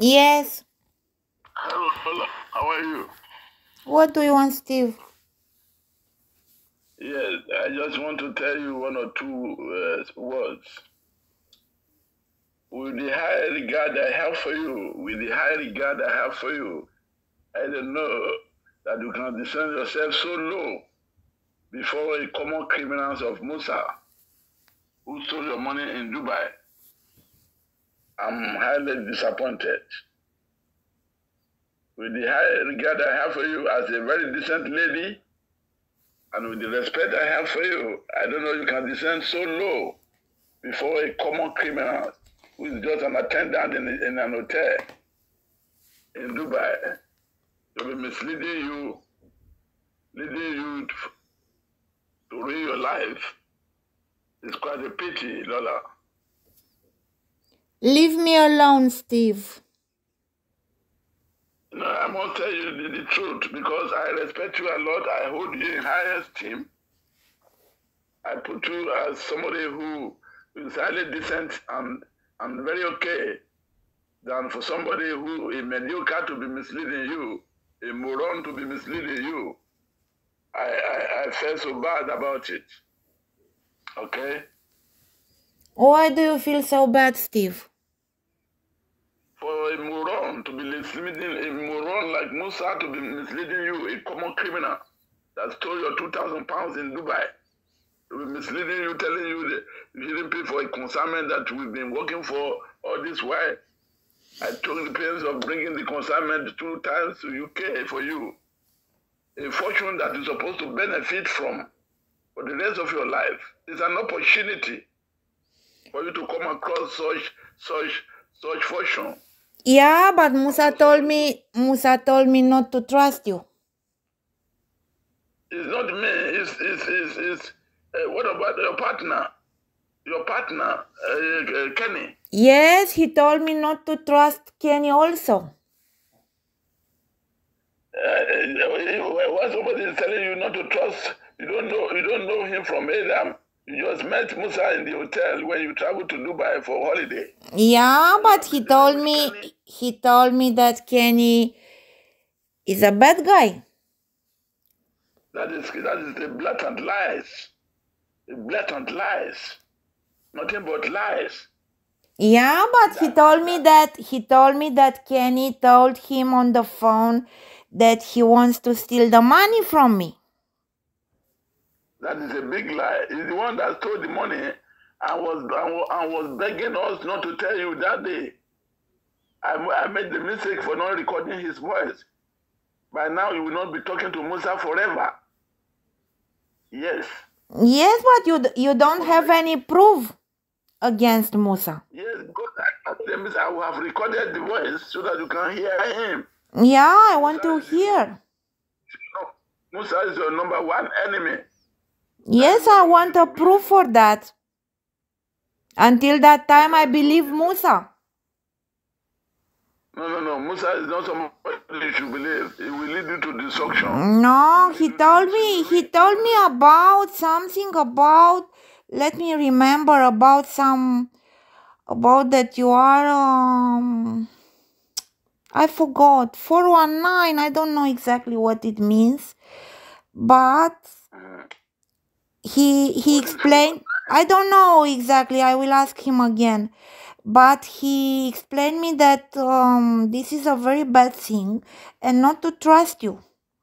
Yes. Hello, hello. How are you? What do you want, Steve? Yes, I just want to tell you one or two uh, words. With the high regard I have for you, with the high regard I have for you, I don't know that you can descend yourself so low before a common criminals of Musa who stole your money in Dubai. I'm highly disappointed. With the high regard I have for you as a very decent lady, and with the respect I have for you, I don't know you can descend so low before a common criminal who is just an attendant in, in an hotel in Dubai to be misleading you, leading you to, to ruin your life. It's quite a pity, Lola. Leave me alone, Steve. No, I must tell you the, the truth because I respect you a lot. I hold you in high esteem. I put you as somebody who is highly decent and, and very okay than for somebody who is mediocre to be misleading you, a moron to be misleading you. I, I, I felt so bad about it. Okay? Why do you feel so bad, Steve? For a moron to be misleading, a moron like Musa to be misleading you, a common criminal that stole your 2,000 pounds in Dubai, to be misleading you, telling you that you didn't pay for a consignment that we've been working for all this while. I took the pains of bringing the consignment two times to UK for you. A fortune that you're supposed to benefit from for the rest of your life. It's an opportunity for you to come across such such such fortune. Yeah, but Musa told me Musa told me not to trust you. It's not me. It's it's it's, it's uh, what about your partner? Your partner, uh, uh, Kenny. Yes, he told me not to trust Kenny also. Uh, when somebody is telling you not to trust, you don't know you don't know him from Adam. You just met Musa in the hotel when you traveled to Dubai for holiday. Yeah, but he told me he told me that Kenny is a bad guy. That is that is the blatant lies. The blatant lies. Nothing but lies. Yeah, but he told me that he told me that Kenny told him on the phone that he wants to steal the money from me. That is a big lie. He's the one that stole the money and was and was begging us not to tell you that day. I, I made the mistake for not recording his voice. By now, you will not be talking to Musa forever. Yes. Yes, but you you don't have any proof against Musa. Yes, because I, I, I will have recorded the voice so that you can hear him. Yeah, I want to hear. Musa is your number one enemy. Yes, I want a proof for that. Until that time, I believe Musa. No, no, no. Musa is not somebody you should believe. It will lead you to destruction. No, he told me, he told me about something about, let me remember about some, about that you are, um, I forgot, 419, I don't know exactly what it means, but he, he explained, I don't know exactly, I will ask him again, but he explained me that um, this is a very bad thing and not to trust you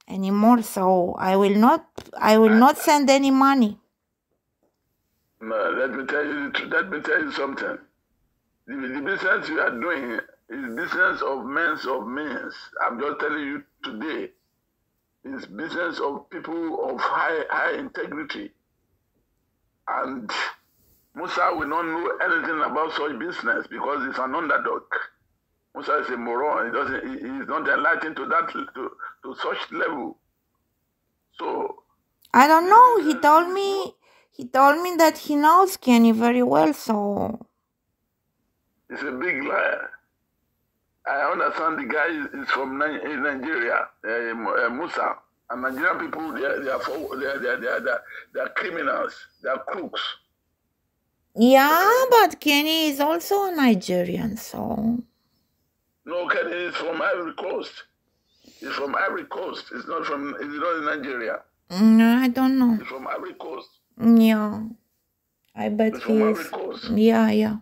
anymore so i will not i will not send any money No, let me tell you. Let me tell you something. The, the business you are doing is business of men's of means. I'm just telling you today. It's business of people of high high integrity. And Musa will not know anything about such business because he's an underdog. Musa is a moron. He doesn't. He, he is not enlightened to that to, to such level. So i don't know he told me he told me that he knows kenny very well so he's a big liar. I understand the guy is, is from Nigeria, uh, Musa. And Nigerian people, they are, they are, for, they are, they are, they are, they are, criminals. They are crooks. yeah but kenny is also a nigerian so No, Kenny is from Ivory Coast. He's from Ivory Coast. It's not from. It's not in Nigeria. No, I don't know. He's from Ivory Coast. Yeah. I bet He's he from Ivory. Coast. Yeah, yeah.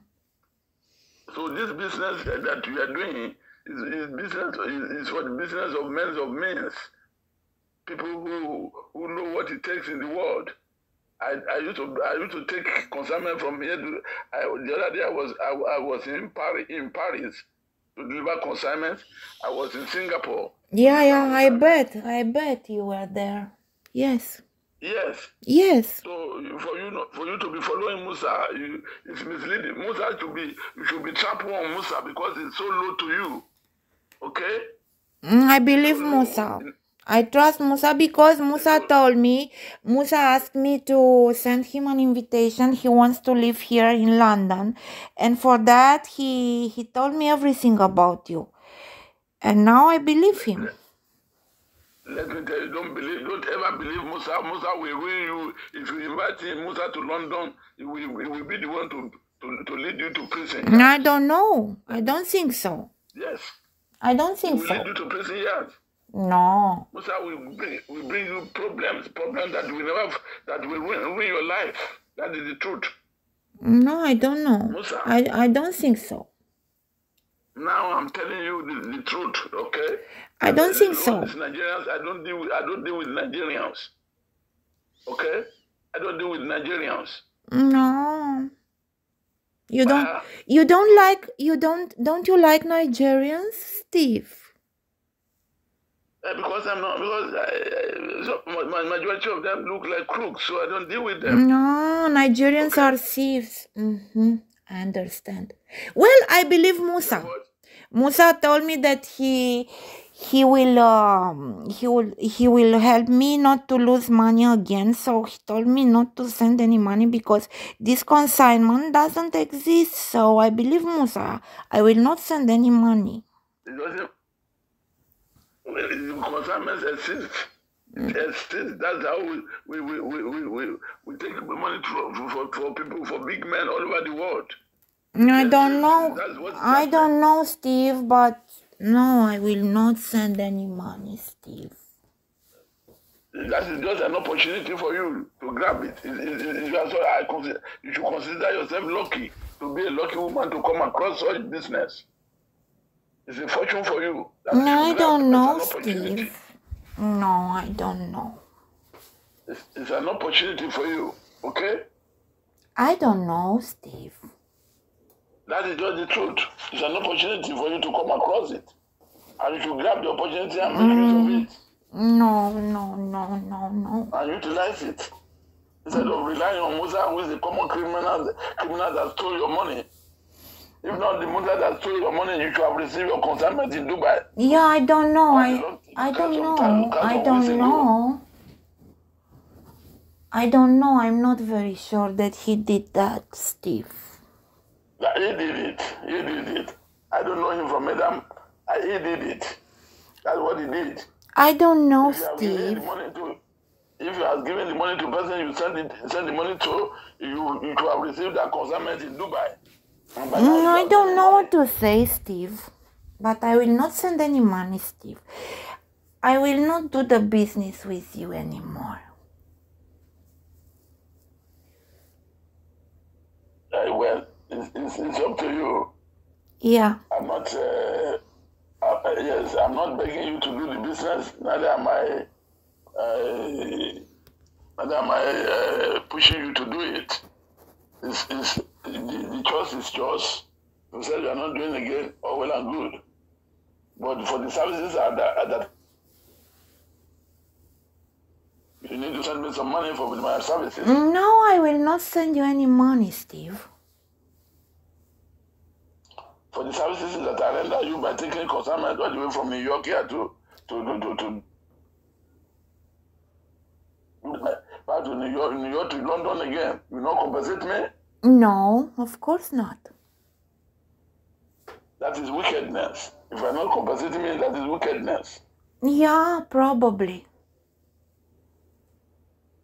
So this business that we are doing is, is business is, is for the business of men of men. People who who know what it takes in the world. I, I used to I used to take consignment from here to I, the other day I was I, I was in Paris in Paris to deliver consignments. I was in Singapore. Yeah, yeah, I bet. I bet you were there. Yes. Yes. Yes. So for you for you to be following Musa, you, it's misleading. Musa should be you should be trampled on Musa because it's so low to you. Okay? Mm, I believe Musa. I trust Musa because Musa told me, Musa asked me to send him an invitation. He wants to live here in London. And for that, he, he told me everything about you. And now I believe him. Let me tell you, don't believe, don't ever believe Musa. Musa will ruin you. If you invite him, Musa to London, he will, he will be the one to, to, to lead you to prison. I don't know. I don't think so. Yes. I don't He think will so. lead you to prison, yes. No. Musa will bring, will bring you problems, problems that will never, that will ruin, ruin your life. That is the truth. No, I don't know. Musa. I, I don't think so. Now I'm telling you the, the truth, okay? I don't think so. Nigerians, I don't deal with, I don't deal with Nigerians. Okay? I don't deal with Nigerians. No. You don't Ah. you don't like you don't don't you like Nigerians, Steve? Uh, because I'm not because I, so ma- majority of them look like crooks, so I don't deal with them. No, Nigerians are thieves. hmm I understand. Well, I believe Musa. What? Musa told me that he he will um he will he will help me not to lose money again. So he told me not to send any money because this consignment doesn't exist. So I believe Musa. I will not send any money. It doesn't. Consignments exist. It exists. That's how we we, we, we, we, we, take money for, for, for people for big men all over the world. I don't know. I don't know, Steve, but no, I will not send any money, Steve. That is just an opportunity for you to grab it. So, I consider, you should consider yourself lucky to be a lucky woman to come across such business. It's a fortune for you. No, I don't know. Steve. No, I don't know. It's, it's an opportunity for you. Okay? I don't know, Steve. That is just the truth. It's an opportunity for you to come across it. And you should grab the opportunity and make use of mm. it No, no, no, no, no. and utilize it. Instead of relying on Musa, who is the common criminal, criminal that stole your money. If not the mother that stole your money, you should have received your consignment in Dubai. Yeah, I don't know. I, I don't know. I don't know. I don't know. I'm not very sure that he did that, Steve. That he did it. He did it. I don't know him from Adam. I- He did it. That's what he did. I don't know, If you have given Steve. the money to, if you have given the money to person you send it, send the money to, you you should have received that consignment in Dubai. And by now Mm, I don't know what to say, Steve. But I will not send any money, Steve. I will not do the business with you anymore. Uh, well, it's, it's, it's up to you. Yeah. I'm not. Uh, uh, uh, yes, I'm not begging you to do the business. Neither am I. Uh, neither am I uh, pushing you to do it. It's, it's, the, choice is yours. You said you are not doing again, all well and good. But for the services that, that, that you need to send me some money for my services. No, I will not send you any money, Steve. For the services that I render you by taking consignment all the way from New York here to to to to, to back to New York, New York to London again. You not compensate me? No, of course not. That is wickedness. If I'm not compensating me, that is wickedness. Yeah, probably.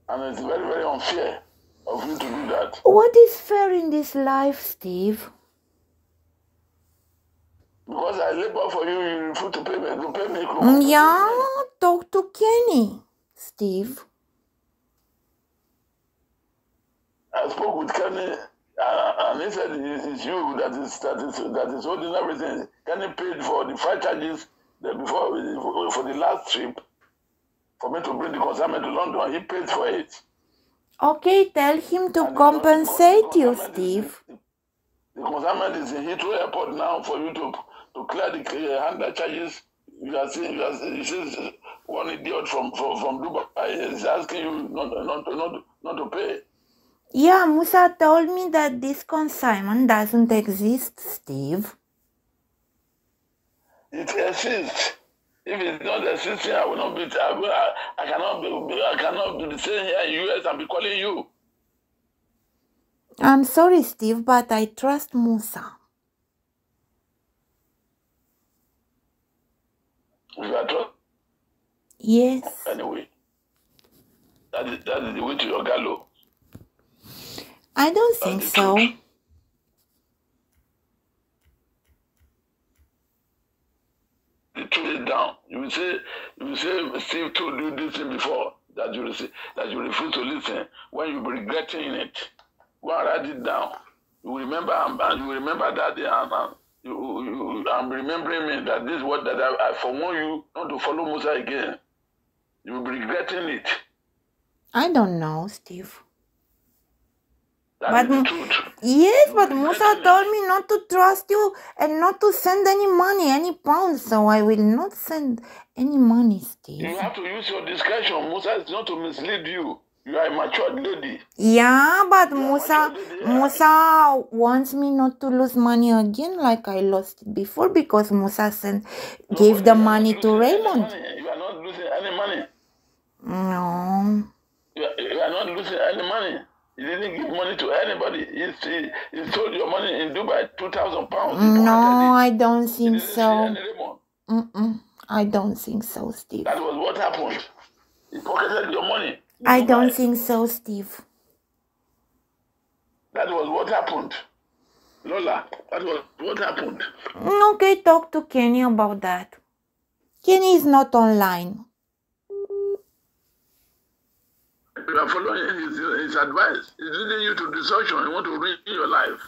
And it's very, very unfair of you to do that. What is fair in this life, Steve? Because I labor for you, you refuse to pay me. To pay me. Mm, Yeah, talk to Kenny, Steve. I spoke with Kenny, and he said it's you that is that is that is holding everything. Kenny paid for the flight charges before for the last trip for me to bring the consignment to London. He paid for it. Okay, tell him to And compensate you, is- Steve. The consignment is in Heathrow Airport now for you to to clear the uh, handler charges. You are seeing, you are seeing, you see one idiot from from from Dubai is asking you not not not, not to pay. Yeah, Musa told me that this consignment doesn't exist, Steve. It exists. If it's not existing, I will not be. I, will, I, I cannot be. I cannot be sitting here in US and be calling you. I'm sorry, Steve, but I trust Musa. You are trust Yes. anyway. That is that is the way to your gallows. I don't think so. truth. The truth is down. You say you say Steve told you this thing before that you rece- that you refuse to listen when you be regretting it. Go and write it down. You remember and and you remember that day and, and you, you I'm remembering me that this word that I, I forewarn you not to follow Musa again. You will be regretting it. I don't know, Steve. That But is the m- truth. yes, but Musa told me not to trust you and not to send any money, any pounds, so I will not send any money, Steve. You have to use your discretion. Musa is not to mislead you. You are a matured lady. Yeah, but You Musa lady. Yeah. Musa wants me not to lose money again like I lost it before because Musa sent No, gave the you are not money to Raymond. money. You are not losing any money. No. You are, you are not losing any money. He didn't give money to anybody. He, he, he stole your money in Dubai, 2,000 pounds. No, I don't think so. Mm-mm. I don't think so, Steve. That was what happened. He pocketed your money I don't think so, Steve. That was what happened. Lola, that was what happened. Mm, okay, talk to Kenny about that. Kenny is not online. You are following his, his advice. He's leading you to destruction. He want to ruin your life.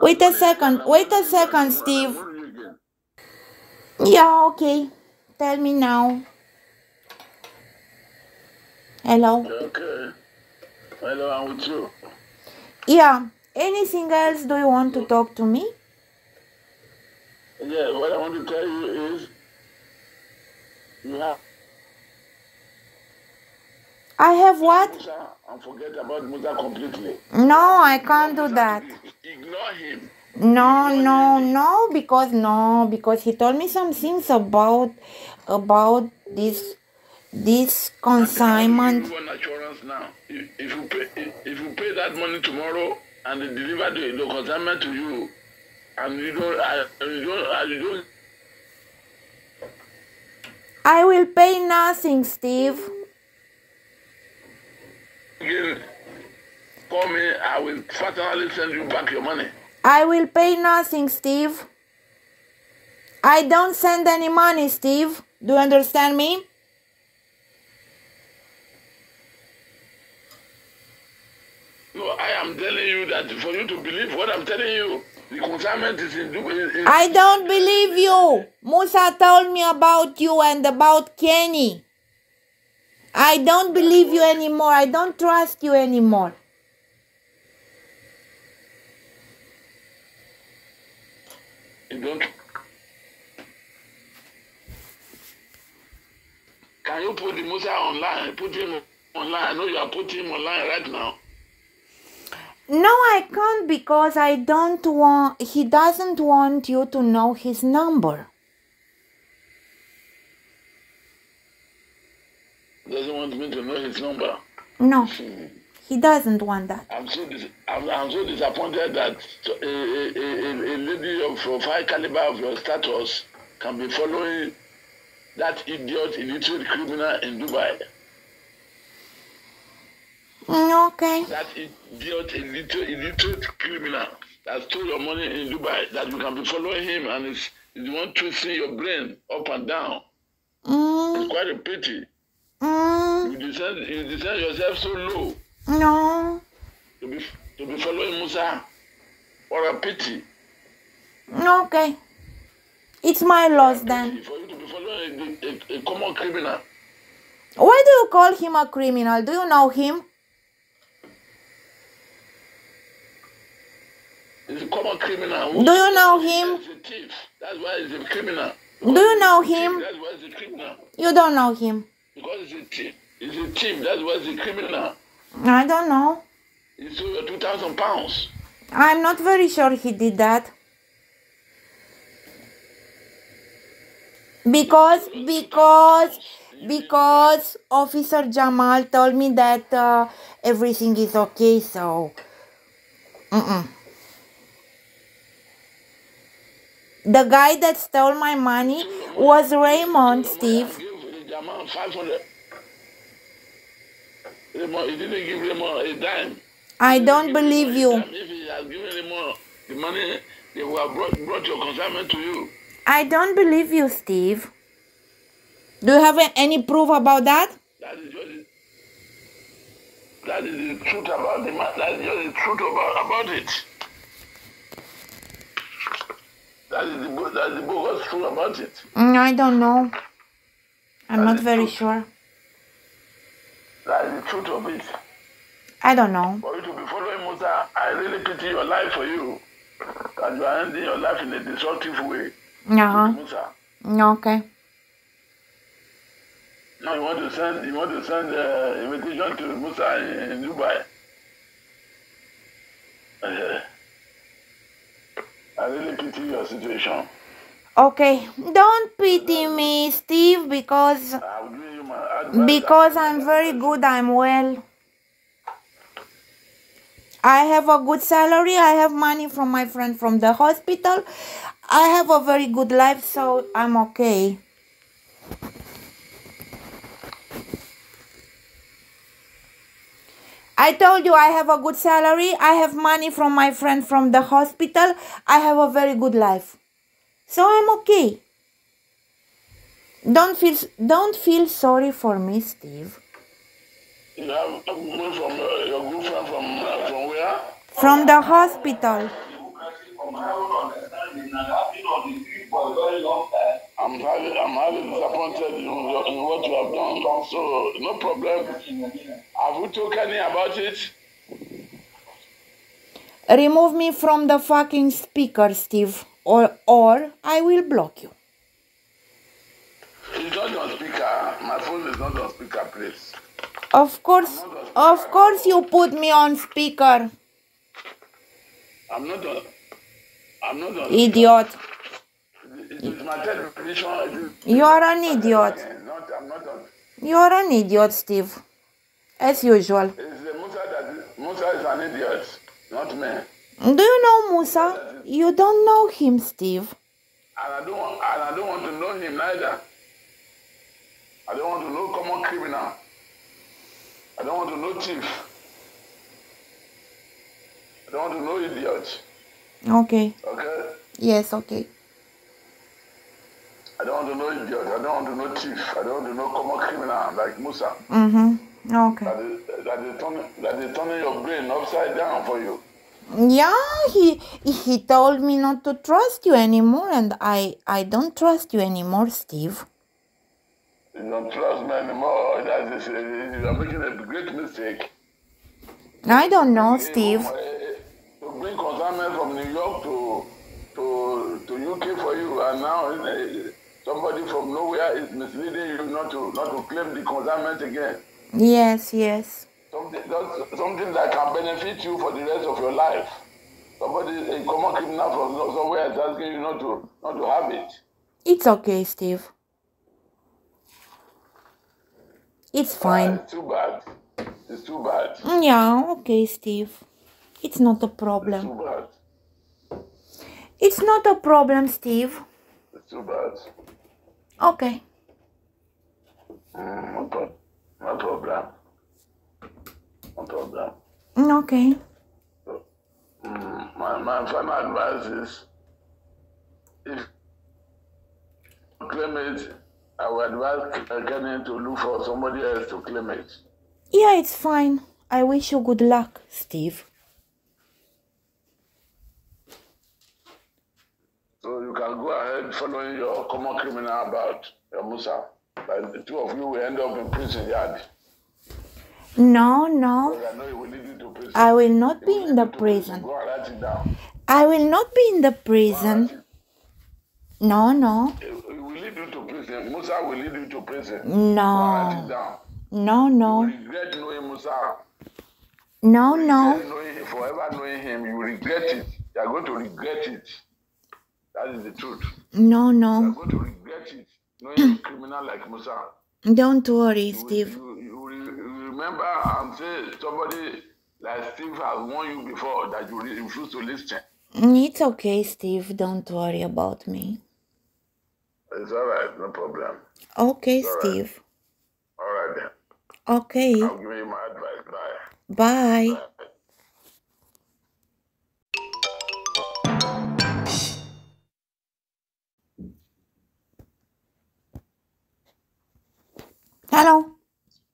Wait a second. Wait a second, Steve. warning you again. Yeah, okay. Tell me now. Hello. Okay. Hello, I'm with you. Yeah. Anything else do you want to talk to me? Yeah, what I want to tell you is you have I have what? Musa and forget about Musa completely. No, I can't do that. ignore him. No, Ignore no, him. no, because no, because he told me some things about about this this consignment. you assurance now. If, if you pay if, you pay that money tomorrow and they deliver the, the consignment to you and you don't uh, you don't uh, you don't I will pay nothing, Steve. again call me, I will personally send you back your money. I will pay nothing, Steve. I don't send any money, Steve. Do you understand me? No, I am telling you that for you to believe what I'm telling you, the consignment is in Dubai. Is, I don't believe you. Musa told me about you and about Kenny. I don't believe you anymore. I don't trust you anymore. you don't. Can you put the Musa online? Put him online. I know you are putting him online right now. No, I can't because I don't want, he doesn't want you to know his number. Doesn't want me to know his number. No, he doesn't want that. I'm so dis- I'm, I'm so disappointed that a, a, a, lady of, of high caliber of your status can be following that idiot, illiterate criminal in Dubai. Mm, okay. That idiot, illiterate, illiterate criminal that stole your money in Dubai, that you can be following him and is is the one twisting your brain up and down. Mm, It's quite a pity. mm, You descend, you descend yourself so low no. to be to be following Musa. What a pity. Okay. It's my loss then. For you to be following a, a, a common criminal. Why do you call him a criminal? Do you know him? He's a common criminal. who- Do you know him? He's a thief. That's why he's a criminal. Do you know him? That's why he's a criminal. You don't know him. Because he's a thief. He's a thief. That's why he's a criminal. I don't know. He stole 2,000 pounds. I'm not very sure he did that. Because, because, because Officer Jamal told me that uh, everything is okay, so. Mm-mm. The guy that stole my money was Raymond, Steve. Give Jamal 500. Raymond, he didn't give Raymond a dime. I don't believe you. If he had given Raymond the money, they would have brought, brought your consignment to you. I don't believe you, Steve. Do you have any proof about that? That is just the, that is the truth about the. That is just the truth about, about it. That is the bo- that is the bogus truth about it. Mm, I don't know. I'm not very sure. That is the truth of it. I don't know. For you to be following Musa, I really pity your life for you. That you are ending your life in a destructive way. Uh-huh. Musa. No, okay. Now you want to send you want to send uh, invitation to Musa in, in Dubai. Uh, I really pity your situation. Okay. Don't pity me, Steve, because I'll give you my because I'm very good, I'm well. I have a good salary, I have money from my friend from the hospital. I have a very good life, so I'm okay. I told you I have a good salary, I have money from my friend from the hospital, I have a very good life. So I'm okay. Don't feel don't feel sorry for me, Steve. You have from uh, your good friend from uh, from where? From the hospital. I'm highly, I'm highly disappointed in, in what you have done. So no problem. Have you talked Kenny about it? Remove me from the fucking speaker, Steve, or or I will block you. It's not on speaker. My phone is not on speaker, please. Of course, of course you put me on speaker, I'm not on. I'm not on. idiot. It is my television. It is, You are an idiot. Not, I'm not on. You are an idiot, Steve. As usual. Musa is, an idiot, not me. Do you know Musa? You don't know him, Steve. And I don't want, and I don't want to know him neither. I don't want to know common criminal. I don't want to know thief. I don't want to know idiot. Okay. Okay? Yes, okay. I don't want to know idiot. I don't want to know thief. I don't want to know common criminal like Musa. Mm-hmm. Okay. That is, that is, turning, that is turning your brain upside down for you. Yeah, he he told me not to trust you anymore, and I I don't trust you anymore, Steve. You don't trust me anymore. That is, you are making a great mistake. I don't know, Steve. To bring consignment from New York to to to UK for you, and now uh, somebody from nowhere is misleading you not to not to claim the consignment again. Yes, yes. Something something that can benefit you for the rest of your life. Somebody, a common criminal from somewhere is asking you not to not to have it. It's okay, Steve. It's fine. It's too bad. It's too bad. Yeah, okay, Steve. It's not a It's problem. too bad. It's not a problem, Steve. It's too bad. Okay. Mm, no, pro- no problem. No problem. problem. Okay. Mm, my, my final advice is if claim it, I would advise Kenny to look for somebody else to claim it. Yeah, it's fine. I wish you good luck, Steve. So you can go ahead following your common criminal about your Musa. But the two of you will end up in prison yard. No, no. I will lead you to prison. I will not be in the prison. Go and write it down. I will not be in the prison. No, no. It will lead you to prison. Musa will lead you to prison. Go and write it No. No, You no. regret knowing Musa. No, no. knowing forever knowing him, you regret it. You are going to regret it. That is the truth. No, You are no. going to regret it. Knowing a criminal like Musa. Don't worry, Steve. you, you, you remember and say somebody like Steve has warned you before that you refuse to listen. It's okay, Steve. Don't worry about me. It's all right, no problem. Okay, all right. Steve. All right then. Okay. I'll give you my advice. Bye. Bye. Bye. Hello.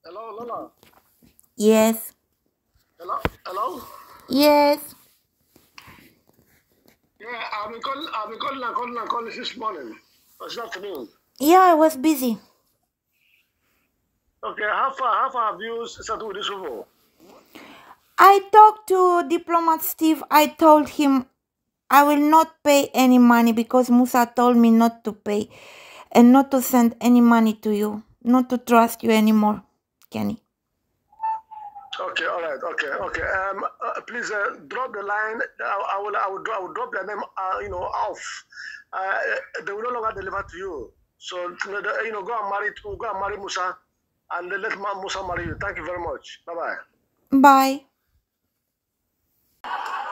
Hello, Lola. Yes. Hello, hello. Yes. Yeah, I've been calling, I've been calling and calling and calling this morning, or this afternoon. Yeah, I was busy. Okay, how far, how far have you started with this people? I talked to diplomat Steve. I told him I will not pay any money because Musa told me not to pay and not to send any money to you, not to trust you anymore, Kenny. Okay, all right, okay, okay. Um, uh, please uh, drop the line. I, I will, I will, I will drop the name, uh, you know, off. Uh, they will no longer deliver to you. So, you know, the- you know, go and marry, to go and marry Musa, and let Musa marry you. Thank you very much. Bye bye. Bye.